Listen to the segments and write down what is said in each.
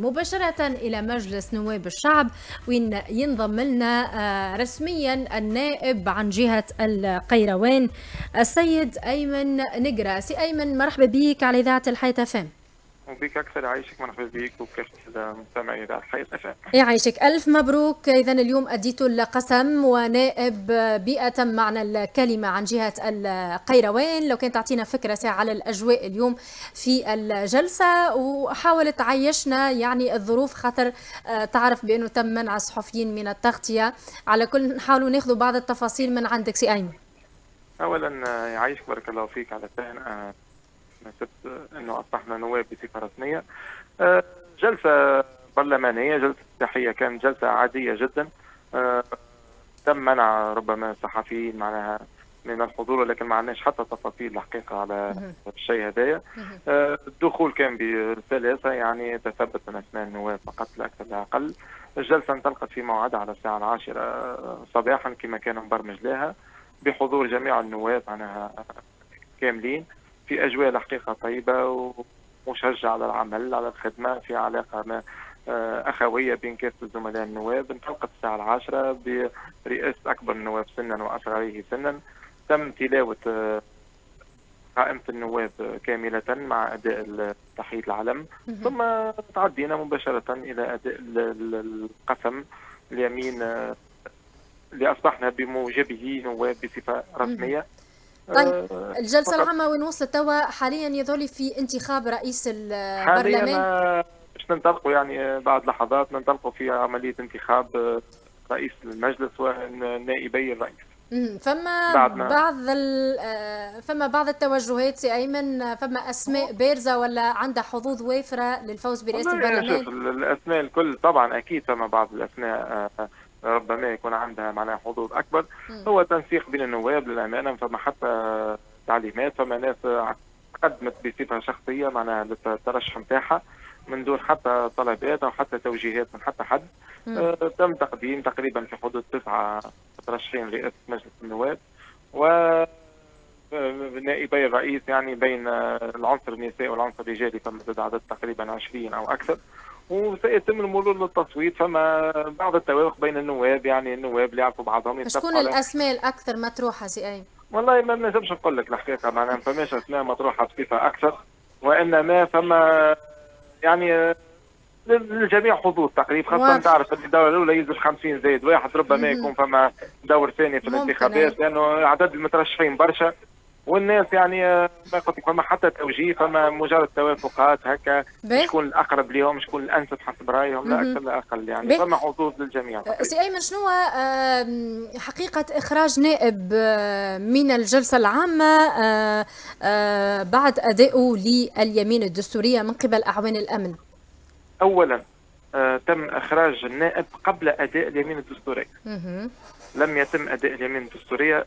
مباشرة إلى مجلس نواب الشعب وين ينضم لنا آه، رسميا النائب عن جهة القيروان السيد أيمن نقرة سي أيمن مرحبا بك على إذاعة الحياة FM وبيك أكثر يعيشك مرحبا بك وكافه مستمعي اذاعه الحياة FM يعيشك ألف مبروك. اذا اليوم اديتوا القسم ونائب بأتم معنى الكلمة عن جهة القيروان. لو كان تعطينا فكرة ساعة على الأجواء اليوم في الجلسة وحاول تعيشنا يعني الظروف خاطر آه، تعرف بأنه تم منع الصحفيين من التغطية. على كل نحاولوا ناخذ بعض التفاصيل من عندك سي أيمن. اولا آه، يعيشك بارك الله فيك على التهنئة. نسبت إنه أصبحنا نواب بصفة رسمية. آه، جلسة برلمانية جلسة افتتاحيه كانت جلسة عادية جدا. آه، تم منع ربما الصحفيين معناها من الحضور ولكن ما عندناش حتى تفاصيل الحقيقة على الشيء هذايا. آه، الدخول كان بسلاسه يعني تثبت من اسماء النواب فقط لا أكثر لا أقل. الجلسة انطلقت في موعدها على الساعة العاشرة صباحا كما كان مبرمج لها بحضور جميع النواب معناها كاملين. في أجواء الحقيقة طيبة ومشجع على العمل على الخدمة في علاقة ما آه، أخوية بين كافة الزملاء النواب انطلقت الساعة العاشرة برئاسة أكبر النواب سنا وأصغره سنا. تم تلاوة آه، قائمة النواب كاملة مع أداء تحية العلم. ثم تعدينا مباشرة إلى أداء القسم اليمين آه، اللي أصبحنا بموجبه نواب بصفة رسمية. طيب آه، الجلسة العامة وين وصلت؟ توا حاليا يظل في انتخاب رئيس البرلمان. حاليا باش ننطلقوا يعني بعد لحظات ننطلقوا في عملية انتخاب آه، رئيس المجلس ونائبي الرئيس. فما بعدنا. بعض آه، فما بعض التوجهات سي أيمن؟ فما أسماء بارزه ولا عندها حظوظ وافرة للفوز برئاسه البرلمان؟ الأسماء الكل طبعا أكيد فما بعض الأسماء ربما يكون عندها معناها حظوظ أكبر. هو تنسيق بين النواب للأمانة فما حتى تعليمات فما ناس قدمت بصفه شخصية معناها للترشح نتاعها من دون حتى طلبات أو حتى توجيهات من حتى حد. آه تم تقديم تقريبا في حدود تسعة مترشحين لرئاسة مجلس النواب و نائبي الرئيس يعني بين العنصر النسائي والعنصر الرجالي فما زاد عدد تقريبا 20 أو أكثر. وسيتم المرور للتصويت فما بعض التوافق بين النواب يعني النواب اللي يعرفوا بعضهم شكون الأسماء الأكثر مطروحة سي اي؟ والله ما نجمش نقول لك الحقيقة معناها ما فماش أسماء مطروحة بصفة أكثر وإنما فما يعني للجميع حظوظ تقريبا خاصة تعرف إن الدورة الأولى يلزم 50 زايد واحد ربما يكون فما دور ثاني في الانتخابات لأنه عدد المترشحين برشا. والناس يعني آه، ما قلت لك فما حتى توجيه فما مجرد توافقات هكا. شكون الأقرب لهم شكون الأنسب حسب رأيهم لا أكثر لا أقل يعني. فما حظوظ للجميع. أه، سي أيمن شنو حقيقة إخراج نائب آه، من الجلسة العامة بعد ادائه لليمين الدستورية من قبل أعوان الأمن؟ اولا تم إخراج النائب قبل أداء اليمين الدستورية. لم يتم أداء اليمين الدستورية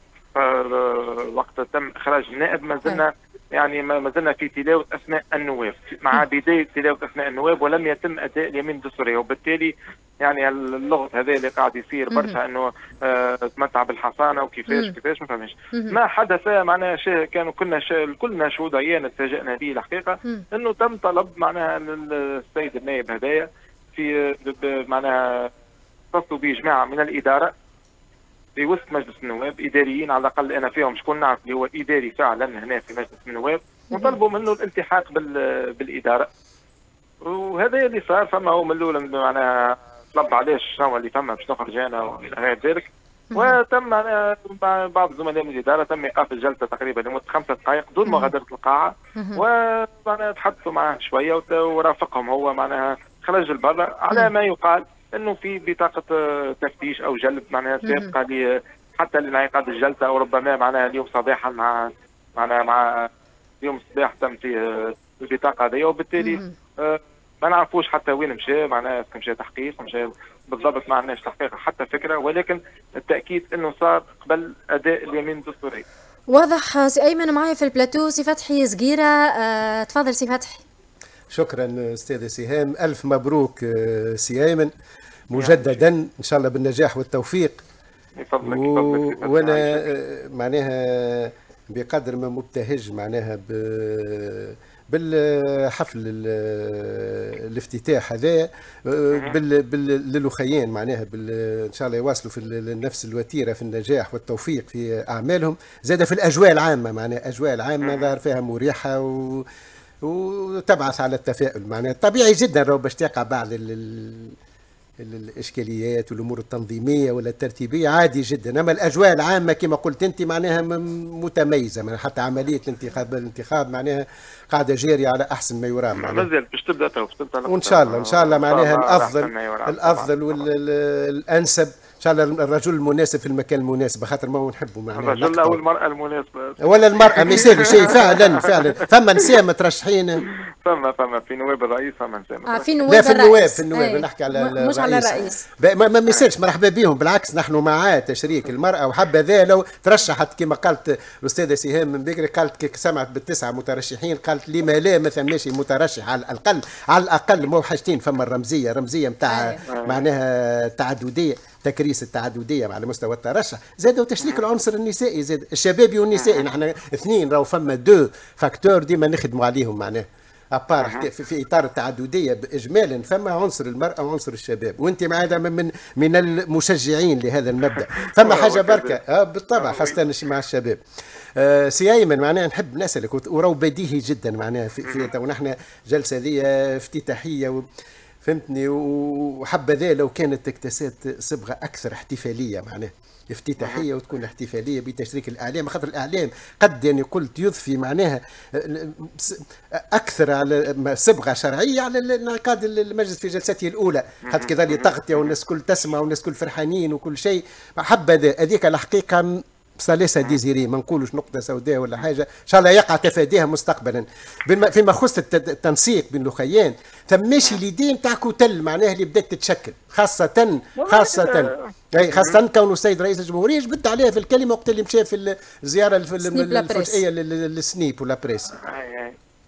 وقت تم إخراج النائب. ما زلنا يعني ما زلنا في تلاوه اسماء النواب. مع بداية تلاوه اسماء النواب ولم يتم أداء اليمين الدستوريه وبالتالي يعني اللغط هذا اللي قاعد يصير برشا إنه آه تمتع بالحصانة وكيفاش كيفاش ما فهمش. ما حدث معناها شيء كانوا كنا كلنا شهود عيان تفاجئنا به الحقيقة. إنه تم طلب معناها السيد النائب هدايا في معناها اتصلوا به جماعة من الإدارة. في وسط مجلس النواب إداريين على الأقل أنا فيهم شكون نعرف اللي هو إداري فعلا هنا في مجلس النواب وطلبوا منه الالتحاق بالإدارة. وهذا اللي صار فما هو من الأول معناها طلب علاش شنو اللي فما باش نخرج أنا وإلى غير ذلك. وتم بعض الزملاء من الإدارة تم إيقاف الجلسة تقريبا لمدة خمسة دقائق دون مغادرة القاعة. ومعناها تحدثوا معه شوية ورافقهم هو معناها خرج البر على ما يقال. إنه في بطاقة آه، تفتيش أو جلب معناها سابقة حتى لانعقاد الجلسة أو ربما معناها اليوم صباحا مع معناها مع اليوم الصباح تم في آه، البطاقة هذه. وبالتالي آه، ما نعرفوش حتى وين مشى معناها مشى تحقيق مشى بالضبط ما عندناش تحقيق حتى فكرة. ولكن التأكيد إنه صار قبل أداء اليمين الدستوري. واضح سي أيمن معايا في البلاتو سي فتحي صغيره أه تفضل سي فتحي. شكرا أستاذ سهام. ألف مبروك سي ايمن مجددا إن شاء الله بالنجاح والتوفيق. يفضلك و... وأنا معناها بقدر ما مبتهج معناها ب... بالحفل الافتتاح هذا للوخيين معناها إن شاء الله يواصلوا في نفس الوتيرة في النجاح والتوفيق في أعمالهم. زاد في الأجواء العامة معناها أجواء العامة ظهر فيها مريحة و وتبعث على التفاؤل معناها طبيعي جدا لو باش تقع بعض الإشكاليات والأمور التنظيمية ولا الترتيبية. عادي جدا. أما الأجواء العامة كما قلت أنت معناها متميزة. معناها حتى عملية الانتخاب الانتخاب معناها قاعدة جارية على أحسن ما يرام. مازال باش تبدأ تو وإن شاء الله إن شاء الله معناها الافضل الأفضل والانسب شاء الله الرجل المناسب في المكان المناسب خاطر ما هو نحبه معناها الرجل أو المرأة المناسبة. ولا المرأة ما يصير شيء فعلا فعلا. فما نساء مترشحين فما فما. في نواب الرئيس فما نساء آه في نواب لا في النواب في النواب. نحكي على مش على الرئيس. ما, ما يصيرش مرحبا بهم بالعكس نحن مع تشريك المرأة وحبذا لو ترشحت كما قالت الأستاذة سهام من بكري قالت كي سمعت بالتسعة مترشحين قالت لما لا ما ثماش مترشح على الأقل على الأقل مو حاجتين فما الرمزية رمزية نتاع معناها تعددية. تكريس التعدديه على مستوى الترشح. زادوا تشريك العنصر النسائي زاد الشبابي والنسائي نحن اثنين راهو فما deux facteurs ديما نخدموا عليهم معناه à part في إطار التعدديه اجمالا فما عنصر المرأة وعنصر الشباب. وأنت معنا من من المشجعين لهذا المبدأ. فما حاجة بركة. آه بالطبع خاصة مع الشباب. آه سي أيمن معناها نحب نسألك وراو بديهي جدا معناها في, في ونحن جلسة ذي افتتاحية و فهمتني؟ وحبذا لو كانت اكتسات صبغة أكثر احتفالية معناه افتتاحية وتكون احتفالية بتشريك الإعلام خاطر الإعلام قد يعني قلت يضفي معناها أكثر على صبغة شرعية على انعقاد المجلس في جلسته الأولى. خاطر كذا تغطية والناس كل تسمع والناس كل فرحانين وكل شيء. حبذا هذيك الحقيقة ليس ديزيري ما نقولوش نقطة سوداء ولا حاجة. إن شاء الله يقع تفاديها مستقبلا. فيما يخص التنسيق بين الاخيين ثماش l'idée نتاع كتل معناها اللي بدات تتشكل خاصه خاصه أي خاصة كونه السيد رئيس الجمهورية جبت عليها في الكلمة وقت اللي مشى في الزياره الفجائيه لل SNIPE La Presse.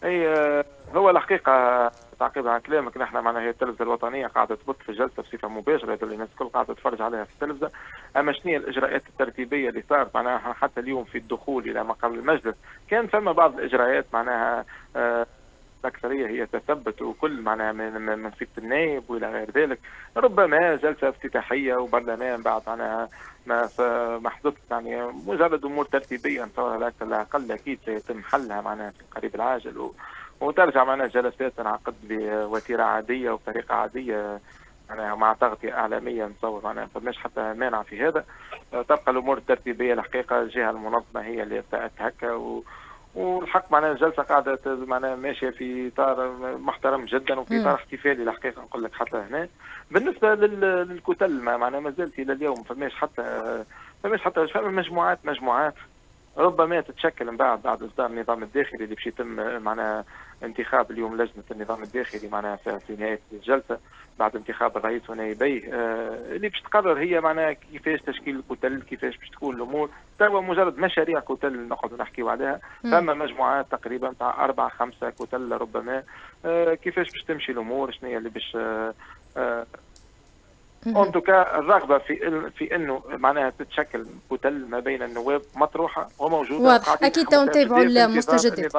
أي هو الحقيقة تعقيبا على كلامك. نحن معنا هي التلفزة الوطنية قاعدة تبث في الجلسه بصفة مباشرة هذا الناس الكل قاعدة تتفرج عليها في التلفزة. أما شنو الإجراءات الترتيبية اللي صارت؟ معناها حتى اليوم في الدخول إلى مقر المجلس كان ثم بعض الإجراءات معناها آه الأكثرية هي تثبت وكل معناها من منصب النائب وإلى غير ذلك. ربما جلسة افتتاحية وبرلمان بعد معناها ما ما حدثت يعني مجرد أمور ترتيبية نتصورها على الأقل أكيد سيتم حلها معناها في القريب العاجل. و... وترجع معنا جلسات تنعقد بوتيرة عادية وبطريقه عادية معناها مع تغطيه اعلاميه نتصور معناها ما فماش حتى مانع في هذا. تبقى الأمور الترتيبية الحقيقة الجهة المنظمة هي اللي هكا و والحق معناها الجلسه قاعدة معناها ماشية في اطار محترم جدا وفي اطار احتفالي الحقيقة نقول لك حتى هنا. بالنسبة للكتل معناها ما زالت إلى اليوم فماش حتى فماش حتى مجموعات مجموعات. ربما تتشكل من بعد بعد إصدار النظام الداخلي اللي باش يتم معناها انتخاب اليوم لجنة النظام الداخلي معناها في نهاية الجلسة بعد انتخاب الرئيس ونائبيه آه اللي باش تقرر هي معناها كيفاش تشكيل الكتل كيفاش باش تكون الأمور. توا مجرد مشاريع كتل نقعدوا نحكيو عليها. ثم مجموعات تقريبا تاع أربع خمسة كتل ربما آه كيفاش باش تمشي الأمور شنو هي اللي باش آه en tout cas الرغبه في في إنه معناها تتشكل كتل ما بين النواب مطروحة وموجودة واضح. أكيد تو نتابعوا المستجدات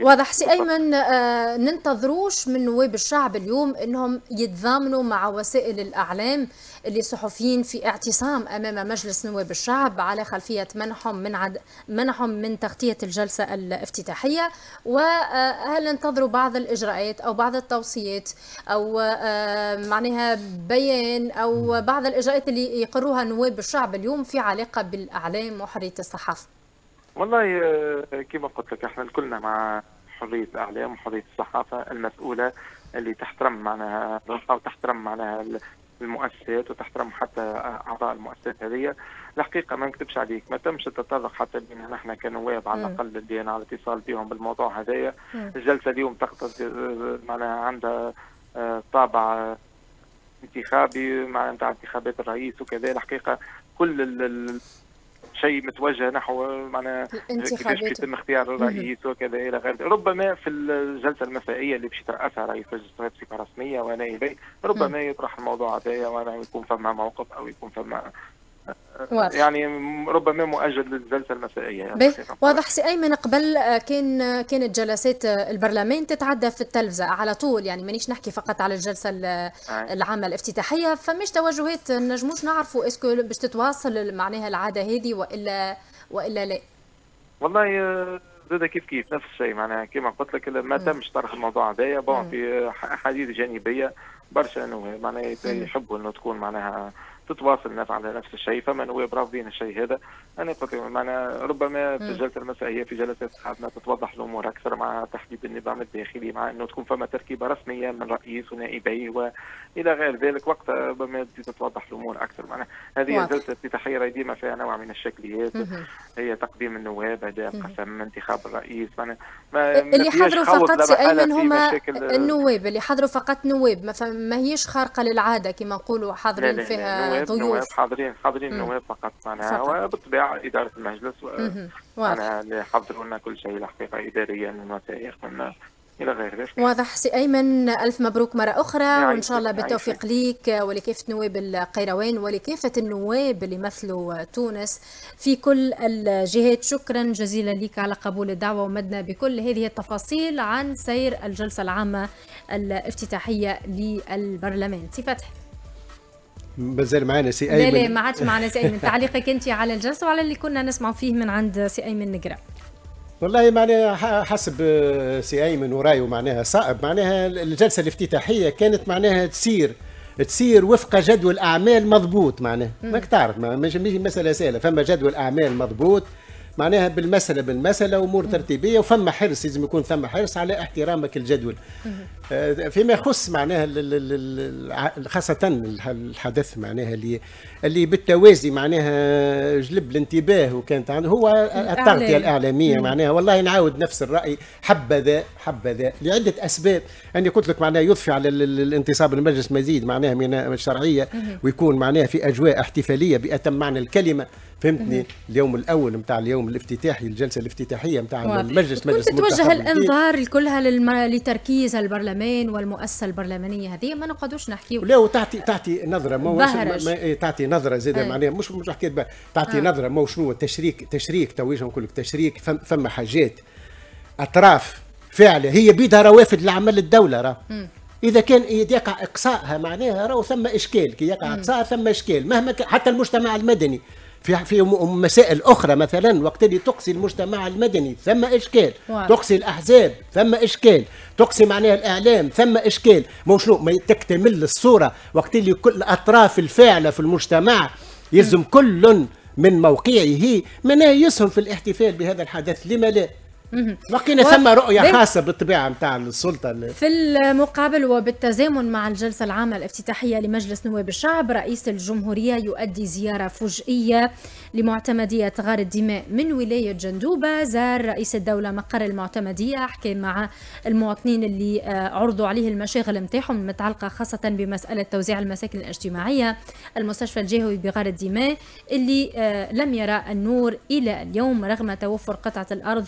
واضح. سي أيمن آه ننتظروش من نواب الشعب اليوم إنهم يتضامنوا مع وسائل الإعلام اللي صحفيين في اعتصام أمام مجلس نواب الشعب على خلفية منحهم من عد منحهم من تغطية الجلسة الافتتاحية. وهل ننتظروا بعض الإجراءات أو بعض التوصيات أو آه معناها بيان أو بعض الإجراءات اللي يقروها نواب الشعب اليوم في علاقة بالأعلام وحرية الصحافة. والله كما قلت لك إحنا كلنا مع حرية الأعلام وحرية الصحافة المسؤولة اللي تحترم معناها أو تحترم معناها المؤسسات وتحترم حتى أعضاء المؤسسات هذه. الحقيقة ما نكتبش عليك ما تمش التطرق حتى بنا نحن كنواب على الأقل اللي أنا على اتصال بهم بالموضوع هذايا. الجلسة اليوم تقتضي معناها عندها طابع انتخابي مع انتخابات الرئيس وكذا الحقيقة كل شيء متوجه نحو معناها كيفاش يتم اختيار الرئيس وكذا إلى غير ربما في الجلسة المسائية اللي باش يترأسها رئيس مجلس بصفه رسميه ونائبي ربما يطرح الموضوع هذايا وأنا يكون فما موقف أو يكون فما واضح. يعني ربما مؤجل للجلسه المسائية. يعني واضح سي أيمن قبل آه، كان آه، كانت جلسات آه، البرلمان تتعدى في التلفزة على طول يعني مانيش نحكي فقط على الجلسة العامة الافتتاحية فماش توجهات نجموش نعرفوا إسكو باش تتواصل معناها العادة هذه وإلا وإلا لا. والله زاد كيف كيف نفس الشيء معناها كما قلت لك ما تمش طرح الموضوع هذايا بون في حديث جانبية برشا انه معناها يحبوا إنه تكون معناها تتواصل الناس على نفس الشيء. فما نواب رافضين الشيء هذا؟ أنا قلت معنا ربما في الجلسه المسائيه في جلسات ساعاتنا تتوضح الأمور أكثر مع تحديد النظام الداخلي مع إنه تكون فما تركيبة رسمية من رئيس ونائبيه وإلى غير ذلك. وقت ربما تتوضح الأمور أكثر. معنا هذه الجلسه الافتتاحيه ديما فيها نوع من الشكليات. هي تقديم النواب أداء قسم انتخاب الرئيس. معنا ما اللي حضروا فقط ايمن هما النواب اللي حضروا فقط نواب ما هيش خارقة للعادة كما نقولوا حاضرين فيها ضيوف نواب حاضرين حاضرين نواب فقط. معناها وبالطبيعه إدارة المجلس أنا اللي حضروا لنا كل شيء الحقيقة اداريا من وثائق من إلى غير ذلك. واضح. سي أيمن ألف مبروك مرة أخرى وإن شاء الله بالتوفيق ليك ولكافه نواب القيروان ولكافه النواب اللي يمثلوا تونس في كل الجهات. شكرا جزيلا لك على قبول الدعوة ومدنا بكل هذه التفاصيل عن سير الجلسة العامة الافتتاحية للبرلمان. سي فتحي مازال معنا سي ايمن لا لا ما عادش معنا سي أيمن. تعليقك أنت على الجلسة وعلى اللي كنا نسمع فيه من عند سي أيمن نقرة. والله معناها حسب سي أيمن ورأيه معناها صائب. معناها الجلسة الافتتاحية كانت معناها تسير تسير وفق جدول أعمال مضبوط معناها. ماك تعرف ما مش مسألة سهلة. فما جدول أعمال مضبوط معناها بالمسألة بالمسألة أمور ترتيبية وفما حرص لازم يكون ثم حرص على احترامك الجدول. فيما يخص معناها خاصة الحدث معناها اللي اللي بالتوازي معناها جلب الانتباه وكانت عنده هو التغطية الإعلامية معناها. والله نعاود نفس الرأي. حبذا حبذا لعدة أسباب. أني قلت لك معناها يضفي على الانتصاب المجلس مزيد معناها من الشرعية ويكون معناها في أجواء احتفالية بأتم معنى الكلمة. فهمتني؟ اليوم الأول نتاع اليوم الافتتاحي الجلسة الافتتاحية نتاع المجلس مجلس توجه الانظار كلها للم... لتركيز البرلمان. والمؤسسة البرلمانية هذه ما نقعدوش نحكيو. لا وتعطي تعطي نظرة. ما, ما, إيه، تعطي نظرة زاد معناها. مش مش حكيت تعطي آه. نظرة. ما شنو التشريك تشريك تويش نقول لك؟ تشريك فم فما حاجات. أطراف فعلا هي بيدها روافد لعمل الدولة راه. إذا كان يقع إقصائها معناها راهو ثم إشكال. كي يقع إقصائها ثم إشكال. مهما حتى المجتمع المدني. في في مسائل أخرى مثلا وقت اللي تقصي المجتمع المدني ثم إشكال. واضح. تقصي الأحزاب ثم إشكال. تقصي معناها الإعلام ثم إشكال. مو شنو ما تكتمل الصورة. وقت اللي كل الاطراف الفاعله في المجتمع يلزم كل من موقعه من يسهم في الاحتفال بهذا الحدث. لما لا؟ لقينا ثم رؤية خاصة بالطبيعة نتاع السلطة. في المقابل وبالتزامن مع الجلسة العامة الافتتاحية لمجلس نواب الشعب رئيس الجمهورية يؤدي زيارة فجئية لمعتمدية غار الدماء من ولاية جندوبة. زار رئيس الدولة مقر المعتمدية حكى مع المواطنين اللي آه، عرضوا عليه المشاغل متاعهم المتعلقة خاصة بمسألة توزيع المساكن الاجتماعية المستشفى الجهوي بغار الدماء اللي آه، لم يرى النور إلى اليوم رغم توفر قطعة الأرض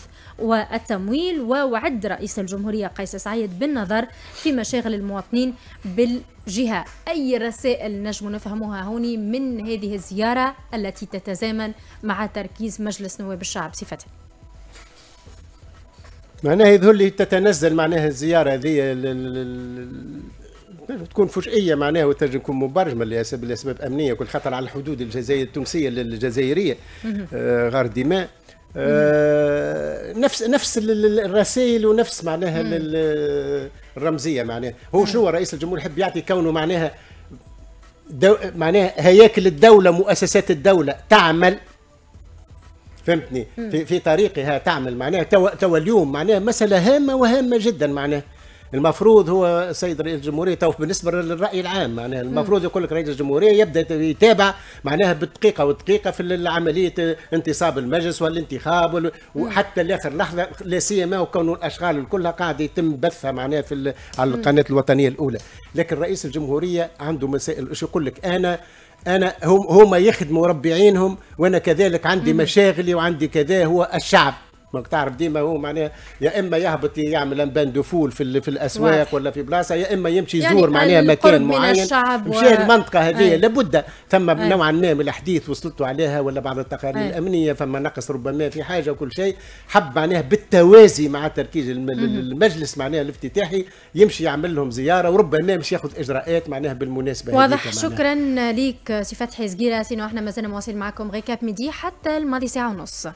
والتمويل ووعد رئيس الجمهورية قيس سعيد بالنظر في مشاغل المواطنين بالجهة. أي رسائل نجم نفهمها هوني من هذه الزيارة التي تتزامن مع تركيز مجلس نواب الشعب؟ صفتها معناها يظهر لي تتنزل معناها الزيارة هذه تكون فجئية معناها وتنجم تكون مبرمجه لاسباب أمنية كل خطر على الحدود الجزائر التونسية الجزائريه آه غار دماء. نفس نفس الرسائل ونفس معناها الرمزية معناها. هو شنو رئيس الجمهوريه يحب يعطي كونه معناها دو معناها هياكل الدولة مؤسسات الدولة تعمل. فهمتني؟ في, في طريقها تعمل معناها. توا تو اليوم معناها مسألة هامة وهامة جدا معناها. المفروض هو السيد رئيس الجمهورية تو بالنسبة للرأي العام معناها المفروض يقول لك رئيس الجمهورية يبدأ يتابع معناها بالدقيقه والدقيقه في عملية انتصاب المجلس والانتخاب وحتى لآخر لحظة لا سيما وكون الأشغال كلها قاعدة يتم بثها معناها في على القناة الوطنية الأولى. لكن رئيس الجمهورية عنده مسائل إيش يقول لك؟ أنا أنا هم هم يخدموا ربي عينهم وأنا كذلك عندي مشاغلي وعندي كذا هو الشعب. ماك تعرف ديما هو معناها يا إما يهبط يعمل un bain de foule في في الأسواق. ولا في بلاصة يا إما يمشي يزور يعني معناها مكان معين. مشى و... المنطقة هذه لابد. ثم نوعا ما من الحديث وصلتوا عليها ولا بعض التقارير أي. الأمنية فما نقص ربما في حاجة وكل شيء. حب معناها بالتوازي مع تركيز المجلس معناها الافتتاحي يمشي يعمل لهم زيارة وربما مش ياخذ إجراءات معناها بالمناسبة واضح. شكرا ليك سي فتحي صغيره سينو أحنا مازلنا مواصلين معكم غيكاب ميدي حتى الماضي ساعة ونص.